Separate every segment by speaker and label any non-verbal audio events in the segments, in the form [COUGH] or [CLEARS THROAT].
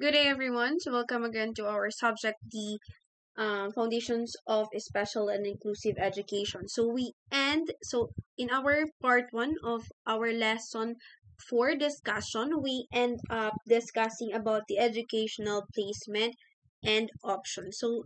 Speaker 1: Good day, everyone. So, welcome again to our subject, the um, foundations of special and inclusive education. So, we end, so in our part one of our lesson for discussion, we end up discussing about the educational placement and options. So,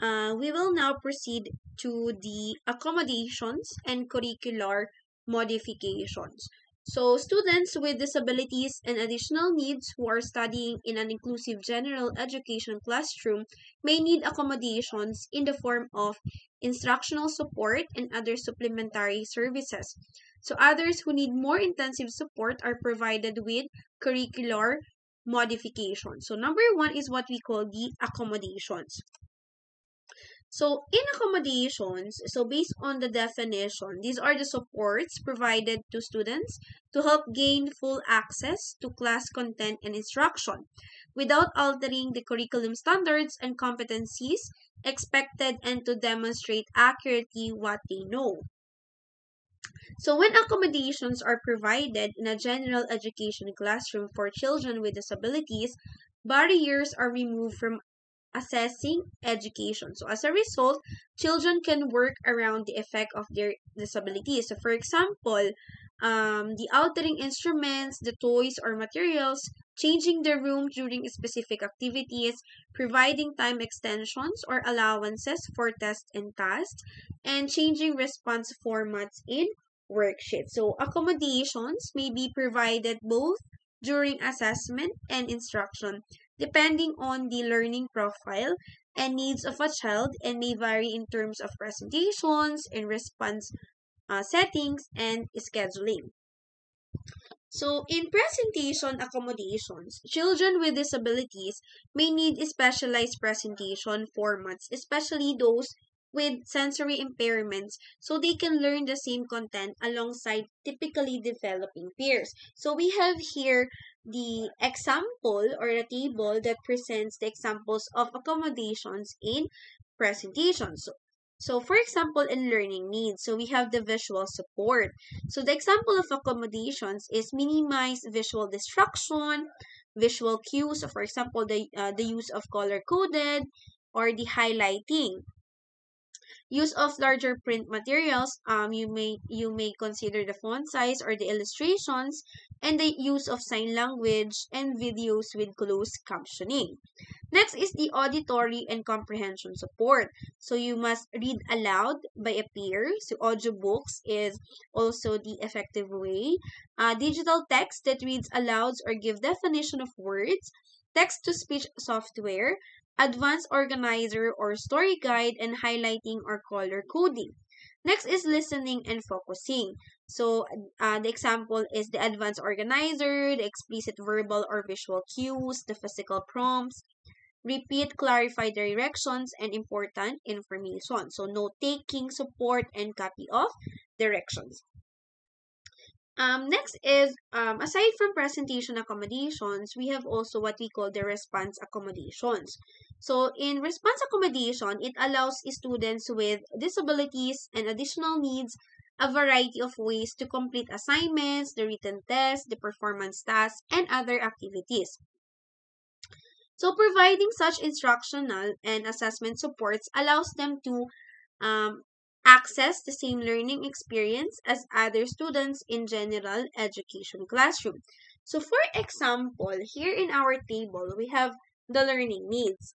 Speaker 1: uh, we will now proceed to the accommodations and curricular modifications. So, students with disabilities and additional needs who are studying in an inclusive general education classroom may need accommodations in the form of instructional support and other supplementary services. So, others who need more intensive support are provided with curricular modifications. So, number one is what we call the accommodations. So, in accommodations, so based on the definition, these are the supports provided to students to help gain full access to class content and instruction without altering the curriculum standards and competencies expected and to demonstrate accurately what they know. So, when accommodations are provided in a general education classroom for children with disabilities, barriers are removed from assessing education. So as a result, children can work around the effect of their disability. So for example, um, the altering instruments, the toys or materials, changing the room during specific activities, providing time extensions or allowances for tests and tasks, and changing response formats in worksheets. So accommodations may be provided both during assessment and instruction depending on the learning profile and needs of a child and may vary in terms of presentations and response uh, settings and scheduling. So, in presentation accommodations, children with disabilities may need specialized presentation formats, especially those with sensory impairments, so they can learn the same content alongside typically developing peers. So, we have here the example or a table that presents the examples of accommodations in presentations. So, so, for example, in learning needs, so we have the visual support. So, the example of accommodations is minimize visual distraction, visual cues, so for example, the, uh, the use of color coded or the highlighting use of larger print materials um you may you may consider the font size or the illustrations and the use of sign language and videos with closed captioning. Next is the auditory and comprehension support. So you must read aloud by a peer. So audiobooks is also the effective way. Uh, digital text that reads aloud or give definition of words. Text to speech software advanced organizer or story guide, and highlighting or color coding. Next is listening and focusing. So uh, the example is the advanced organizer, the explicit verbal or visual cues, the physical prompts, repeat, clarify directions, and important information. So note taking, support, and copy of directions. Um, next is, um, aside from presentation accommodations, we have also what we call the response accommodations. So, in response accommodation, it allows students with disabilities and additional needs a variety of ways to complete assignments, the written tests, the performance tasks, and other activities. So, providing such instructional and assessment supports allows them to um, access the same learning experience as other students in general education classroom. So for example, here in our table, we have the learning needs.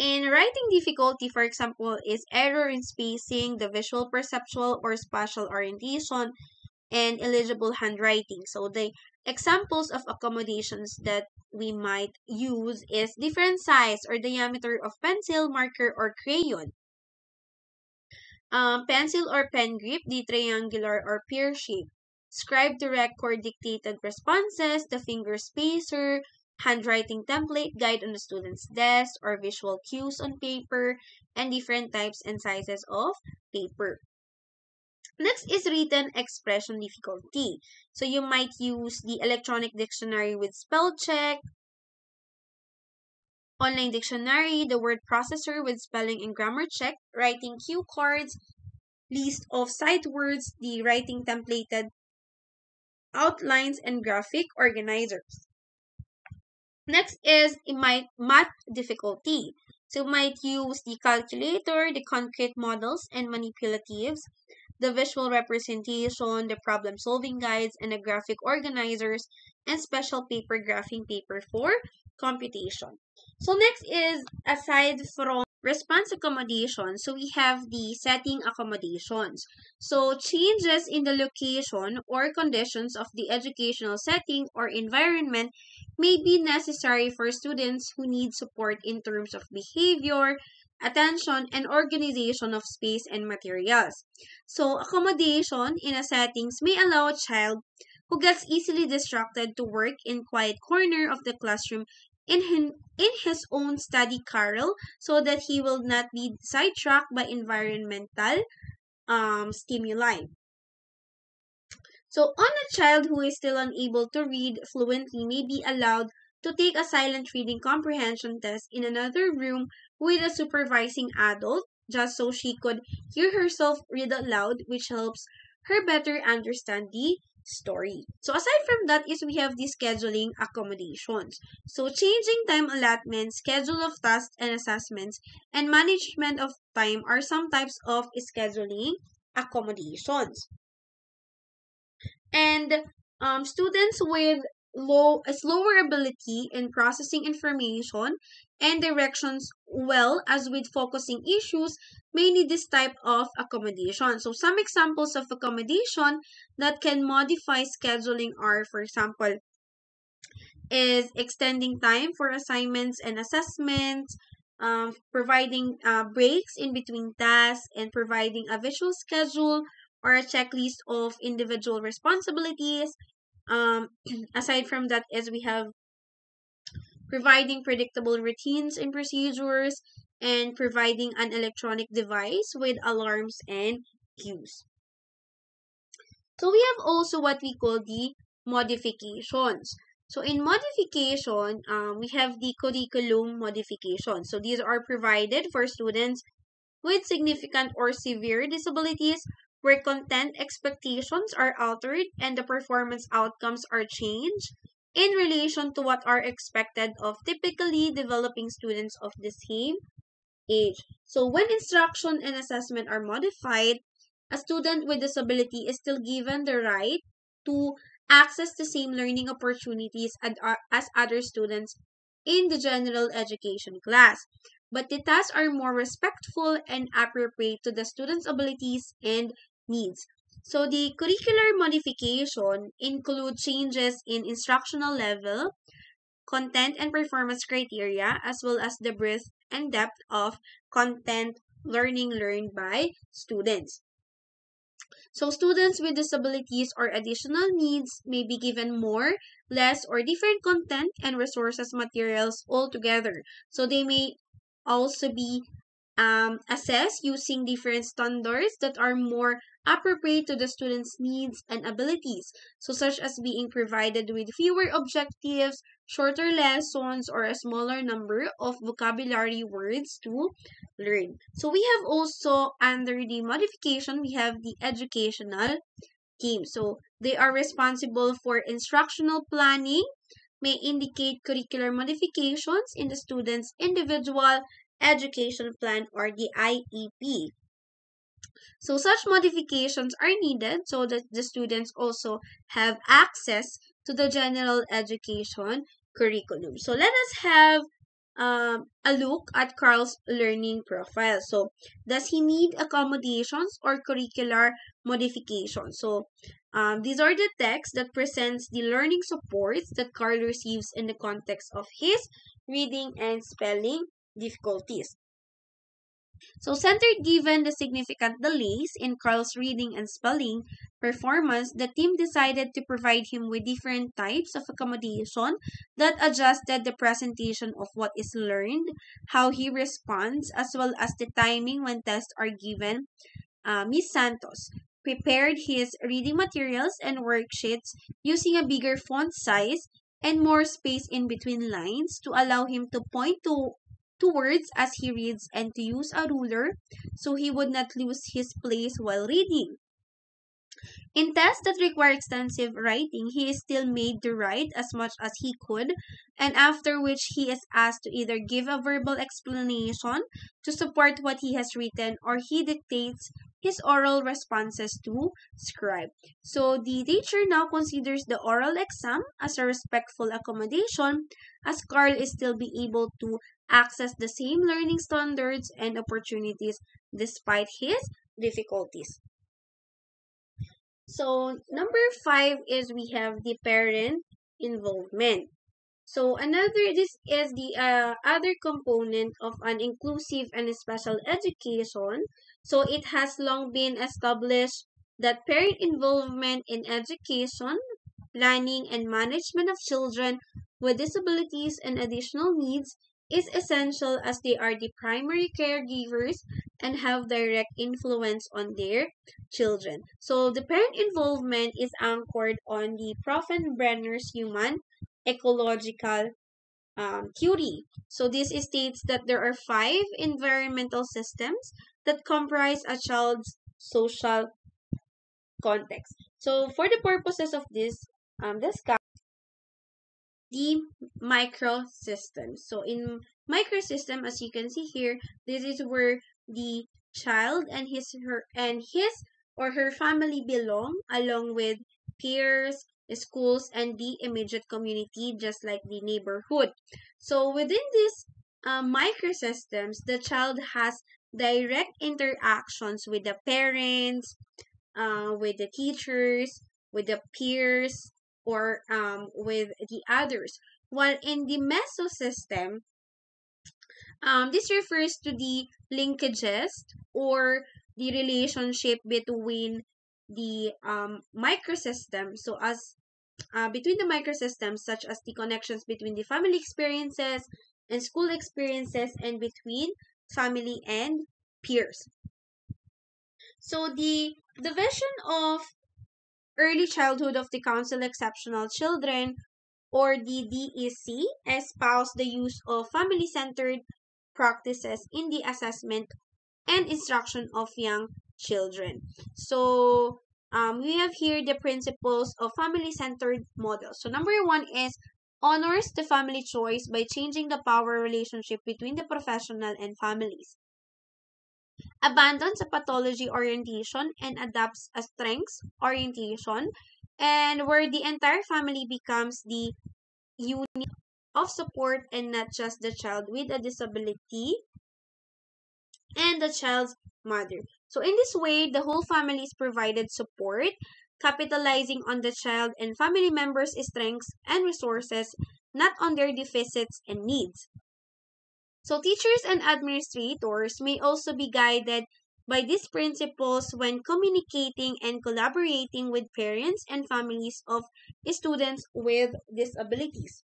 Speaker 1: In writing difficulty, for example, is error in spacing, the visual perceptual or spatial orientation, and illegible handwriting. So the examples of accommodations that we might use is different size or diameter of pencil, marker, or crayon um, pencil or pen grip, the triangular or pear shape. Scribe to record dictated responses, the finger spacer, handwriting template, guide on the student's desk, or visual cues on paper, and different types and sizes of paper. Next is written expression difficulty. So you might use the electronic dictionary with spell check, online dictionary, the word processor with spelling and grammar check, writing cue cards, list of sight words, the writing templated outlines, and graphic organizers. Next is in my math difficulty. So you might use the calculator, the concrete models and manipulatives, the visual representation, the problem solving guides, and the graphic organizers, and special paper graphing paper for computation. So next is aside from response accommodation, so we have the setting accommodations. So changes in the location or conditions of the educational setting or environment may be necessary for students who need support in terms of behavior, attention, and organization of space and materials. So, accommodation in a settings may allow a child who gets easily distracted to work in quiet corner of the classroom in his, in his own study carrel so that he will not be sidetracked by environmental um, stimuli. So, on a child who is still unable to read fluently may be allowed to take a silent reading comprehension test in another room with a supervising adult just so she could hear herself read aloud, which helps her better understand the story. So aside from that is we have the scheduling accommodations. So changing time allotment, schedule of tasks and assessments, and management of time are some types of scheduling accommodations. And um, students with low slower ability in processing information and directions well as with focusing issues may need this type of accommodation. So some examples of accommodation that can modify scheduling are for example is extending time for assignments and assessments, um, providing uh, breaks in between tasks, and providing a visual schedule or a checklist of individual responsibilities. Um, [CLEARS THROAT] aside from that, is we have providing predictable routines and procedures, and providing an electronic device with alarms and cues. So we have also what we call the modifications. So in modification, um, we have the curriculum modification. So these are provided for students with significant or severe disabilities where content expectations are altered and the performance outcomes are changed in relation to what are expected of typically developing students of the same age. So when instruction and assessment are modified, a student with disability is still given the right to access the same learning opportunities uh, as other students in the general education class. But the tasks are more respectful and appropriate to the student's abilities and needs. So the curricular modification include changes in instructional level, content and performance criteria, as well as the breadth and depth of content learning learned by students. So students with disabilities or additional needs may be given more, less, or different content and resources materials altogether. So they may also be um, assessed using different standards that are more appropriate to the student's needs and abilities, so such as being provided with fewer objectives, shorter lessons, or a smaller number of vocabulary words to learn. So we have also under the modification, we have the educational team. So they are responsible for instructional planning, may indicate curricular modifications in the student's individual education plan or the IEP. So such modifications are needed so that the students also have access to the general education curriculum. So let us have um, a look at Carl's learning profile. So does he need accommodations or curricular modifications? So um, these are the texts that presents the learning supports that Carl receives in the context of his reading and spelling difficulties. So, centered given the significant delays in Carl's reading and spelling performance, the team decided to provide him with different types of accommodation that adjusted the presentation of what is learned, how he responds, as well as the timing when tests are given. Uh, Ms. Santos prepared his reading materials and worksheets using a bigger font size and more space in between lines to allow him to point to to words as he reads and to use a ruler so he would not lose his place while reading. In tests that require extensive writing, he is still made to write as much as he could, and after which he is asked to either give a verbal explanation to support what he has written or he dictates his oral responses to scribe. So the teacher now considers the oral exam as a respectful accommodation as Carl is still be able to access the same learning standards and opportunities despite his difficulties. So number five is we have the parent involvement. So another, this is the uh, other component of an inclusive and special education. So it has long been established that parent involvement in education, planning, and management of children with disabilities and additional needs is essential as they are the primary caregivers and have direct influence on their children. So the parent involvement is anchored on the Brenner's human ecological um, theory. So this states that there are five environmental systems that comprise a child's social context. So for the purposes of this um, discussion, the microsystem. So in microsystem, as you can see here, this is where the child and his her and his or her family belong along with peers, schools, and the immediate community, just like the neighborhood. So within these uh, microsystems, the child has direct interactions with the parents, uh, with the teachers, with the peers, or um, with the others. While in the mesosystem, um, this refers to the linkages or the relationship between the um, microsystem. So as uh, between the microsystems, such as the connections between the family experiences and school experiences and between family and peers. So the division of Early Childhood of the Council Exceptional Children, or the DEC, espouse the use of family centered practices in the assessment and instruction of young children. So, um, we have here the principles of family centered model. So, number one is honors the family choice by changing the power relationship between the professional and families abandons a pathology orientation and adopts a strengths orientation, and where the entire family becomes the unit of support and not just the child with a disability and the child's mother. So in this way, the whole family is provided support, capitalizing on the child and family members' strengths and resources, not on their deficits and needs. So teachers and administrators may also be guided by these principles when communicating and collaborating with parents and families of students with disabilities.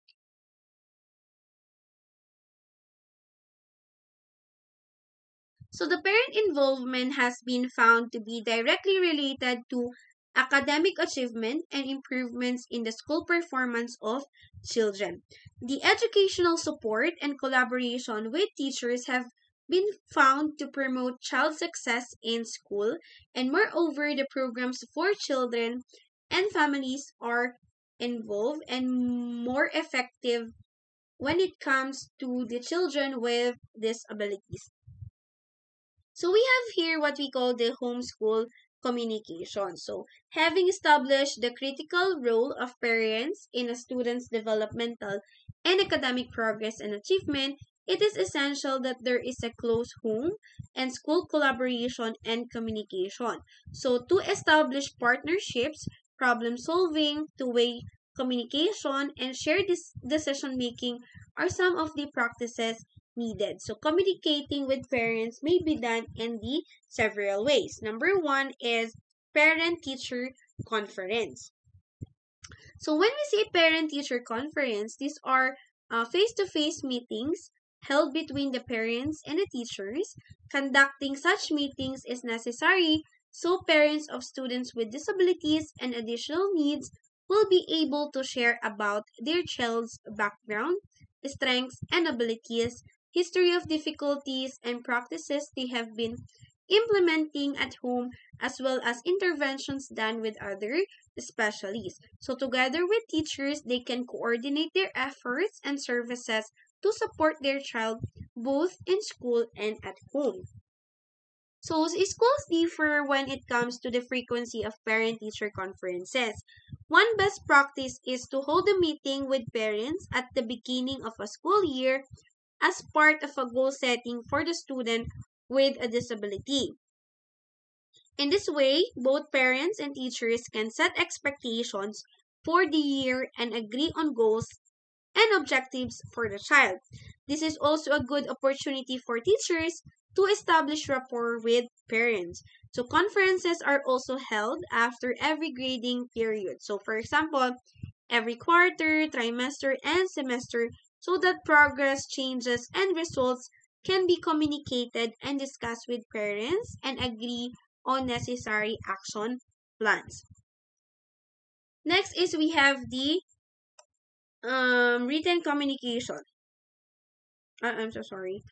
Speaker 1: So the parent involvement has been found to be directly related to academic achievement, and improvements in the school performance of children. The educational support and collaboration with teachers have been found to promote child success in school, and moreover, the programs for children and families are involved and more effective when it comes to the children with disabilities. So we have here what we call the homeschool communication. So, having established the critical role of parents in a student's developmental and academic progress and achievement, it is essential that there is a close home and school collaboration and communication. So, to establish partnerships, problem solving, two way communication, and shared decision making are some of the practices needed. So communicating with parents may be done in the several ways. Number one is parent-teacher conference. So when we say parent-teacher conference, these are uh, face-to-face meetings held between the parents and the teachers. Conducting such meetings is necessary so parents of students with disabilities and additional needs will be able to share about their child's background, strengths, and abilities history of difficulties and practices they have been implementing at home, as well as interventions done with other specialists. So together with teachers, they can coordinate their efforts and services to support their child both in school and at home. So schools differ when it comes to the frequency of parent-teacher conferences. One best practice is to hold a meeting with parents at the beginning of a school year as part of a goal setting for the student with a disability. In this way, both parents and teachers can set expectations for the year and agree on goals and objectives for the child. This is also a good opportunity for teachers to establish rapport with parents. So conferences are also held after every grading period. So for example, every quarter, trimester, and semester so that progress, changes, and results can be communicated and discussed with parents and agree on necessary action plans. Next is we have the um, written communication. I'm so sorry.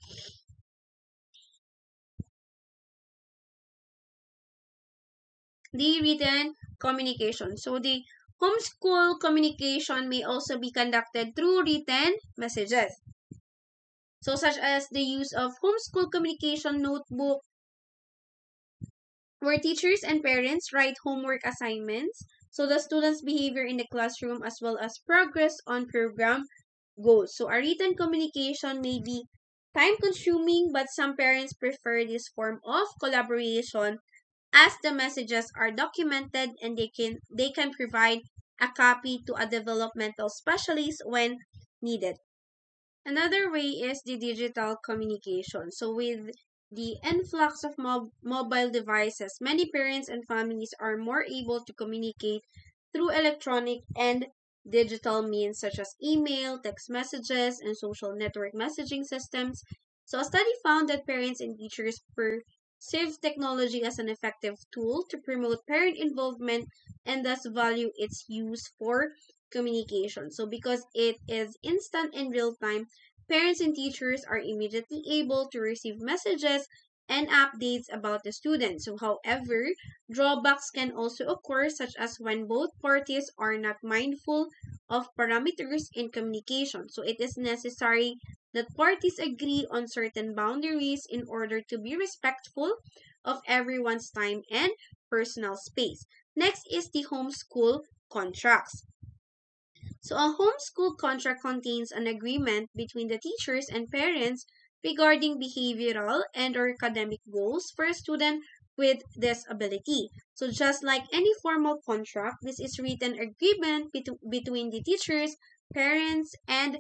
Speaker 1: The written communication. So the homeschool communication may also be conducted through written messages. So such as the use of homeschool communication notebook where teachers and parents write homework assignments so the students' behavior in the classroom as well as progress on program goals. So a written communication may be time consuming, but some parents prefer this form of collaboration as the messages are documented and they can they can provide a copy to a developmental specialist when needed. Another way is the digital communication. So with the influx of mob mobile devices, many parents and families are more able to communicate through electronic and digital means such as email, text messages, and social network messaging systems. So, a study found that parents and teachers perceive technology as an effective tool to promote parent involvement and thus value its use for communication. So, because it is instant and real time, parents and teachers are immediately able to receive messages and updates about the student. So, however, drawbacks can also occur, such as when both parties are not mindful of parameters in communication. So, it is necessary that parties agree on certain boundaries in order to be respectful of everyone's time and personal space. Next is the homeschool contracts. So a homeschool contract contains an agreement between the teachers and parents regarding behavioral and or academic goals for a student with disability. So just like any formal contract, this is written agreement bet between the teachers, parents, and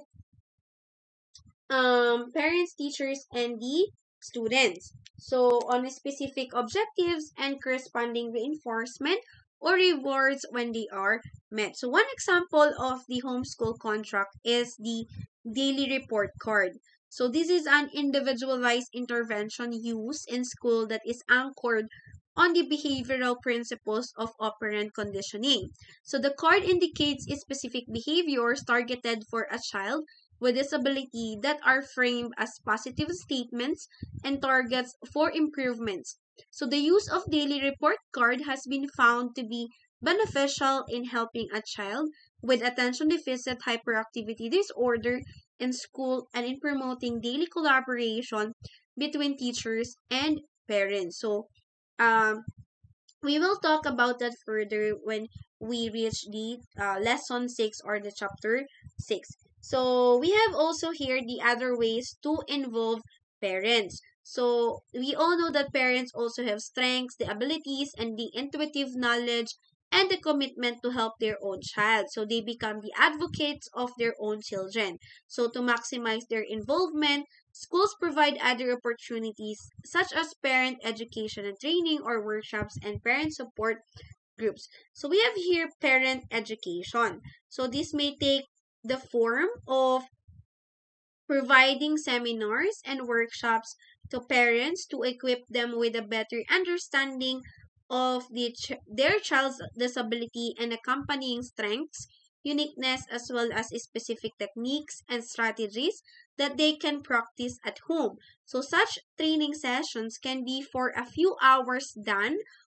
Speaker 1: um, parents, teachers, and the students. So on specific objectives and corresponding reinforcement or rewards when they are met. So one example of the homeschool contract is the daily report card. So this is an individualized intervention used in school that is anchored on the behavioral principles of operant conditioning. So the card indicates specific behaviors targeted for a child with disability that are framed as positive statements and targets for improvements so the use of daily report card has been found to be beneficial in helping a child with attention deficit hyperactivity disorder in school and in promoting daily collaboration between teachers and parents. So um, we will talk about that further when we reach the uh, lesson 6 or the chapter 6. So we have also here the other ways to involve parents. So we all know that parents also have strengths, the abilities, and the intuitive knowledge and the commitment to help their own child. So they become the advocates of their own children. So to maximize their involvement, schools provide other opportunities such as parent education and training or workshops and parent support groups. So we have here parent education. So this may take the form of providing seminars and workshops to parents to equip them with a better understanding of the ch- their child's disability and accompanying strengths, uniqueness, as well as specific techniques and strategies that they can practice at home. So such training sessions can be for a few hours done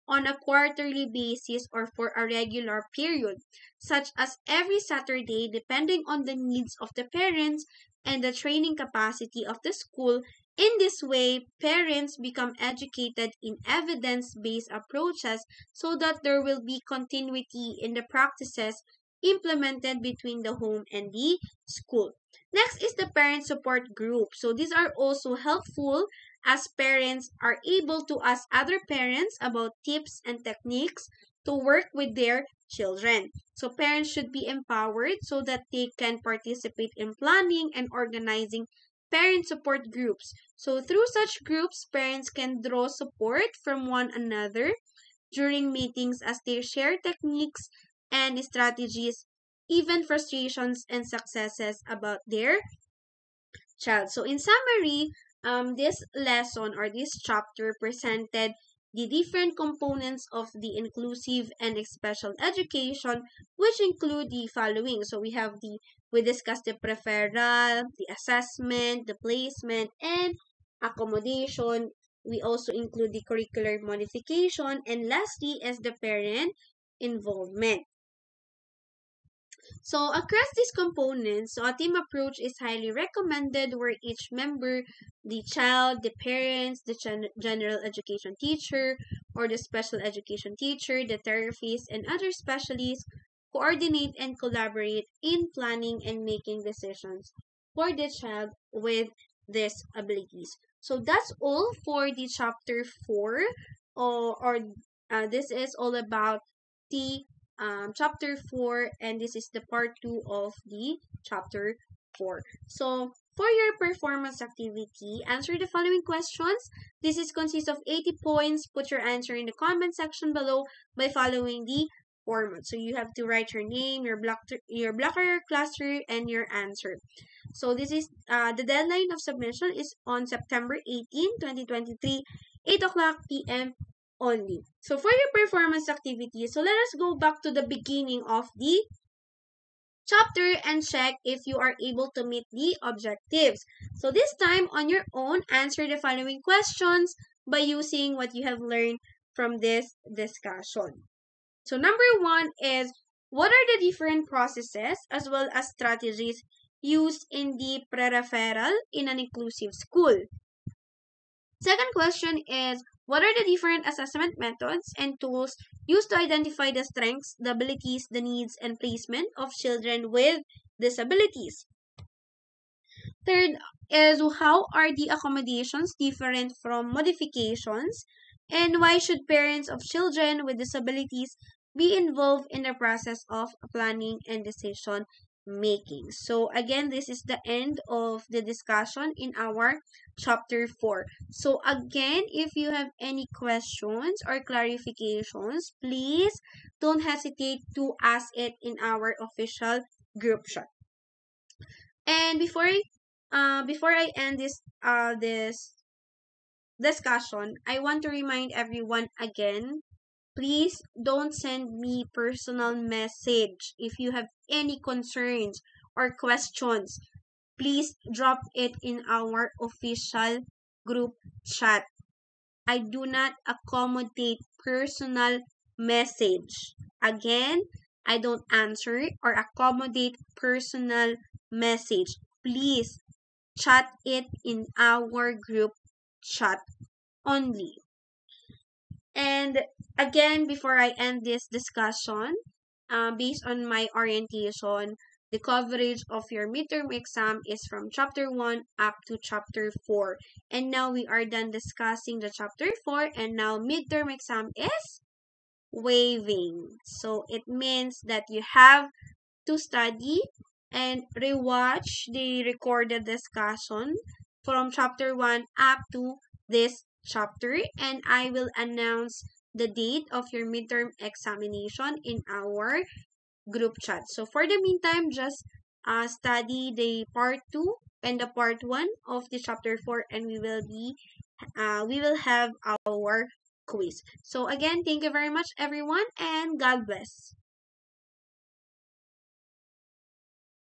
Speaker 1: on a quarterly basis or for a regular period, such as every Saturday, depending on the needs of the parents and the training capacity of the school. In this way, parents become educated in evidence based approaches so that there will be continuity in the practices implemented between the home and the school. Next is the parent support group. So these are also helpful as parents are able to ask other parents about tips and techniques to work with their children. So parents should be empowered so that they can participate in planning and organizing parent support groups. So through such groups, parents can draw support from one another during meetings as they share techniques and strategies, even frustrations and successes about their child. So in summary, um, this lesson or this chapter presented the different components of the inclusive and special education, which include the following. So we have the, we discussed the referral, the assessment, the placement, and accommodation. We also include the curricular modification, and lastly is the parent involvement. So across these components, so a team approach is highly recommended where each member, the child, the parents, the gen general education teacher, or the special education teacher, the therapist, and other specialists coordinate and collaborate in planning and making decisions for the child with these abilities. So that's all for the chapter 4 or, or uh, this is all about the um, chapter 4 and this is the part 2 of the chapter 4. So for your performance activity, answer the following questions. This is consists of 80 points. Put your answer in the comment section below by following the format. So you have to write your name, your block, your blocker cluster, and your answer. So this is uh, the deadline of submission is on September 18, 2023, 8 o'clock p.m only. So for your performance activity, so let us go back to the beginning of the chapter and check if you are able to meet the objectives. So this time on your own, answer the following questions by using what you have learned from this discussion. So number one is, what are the different processes as well as strategies used in the pre-referral in an inclusive school? Second question is, what are the different assessment methods and tools used to identify the strengths, the abilities, the needs, and placement of children with disabilities? Third is how are the accommodations different from modifications? And why should parents of children with disabilities be involved in the process of planning and decision making. So again, this is the end of the discussion in our chapter 4. So again, if you have any questions or clarifications, please don't hesitate to ask it in our official group chat. And before I, uh, before I end this uh, this discussion, I want to remind everyone again please don't send me personal message. If you have any concerns or questions please drop it in our official group chat. I do not accommodate personal message. Again i don't answer or accommodate personal message. Please chat it in our group chat only. And again, before I end this discussion, uh, based on my orientation, the coverage of your midterm exam is from chapter 1 up to chapter 4. And now we are done discussing the chapter 4 and now midterm exam is waiving. So it means that you have to study and rewatch the recorded discussion from chapter 1 up to this chapter and I will announce the date of your midterm examination in our group chat. So for the meantime, just uh, study the part 2 and the part 1 of the chapter 4 and we will be uh, we will have our quiz. So again, thank you very much everyone and God bless.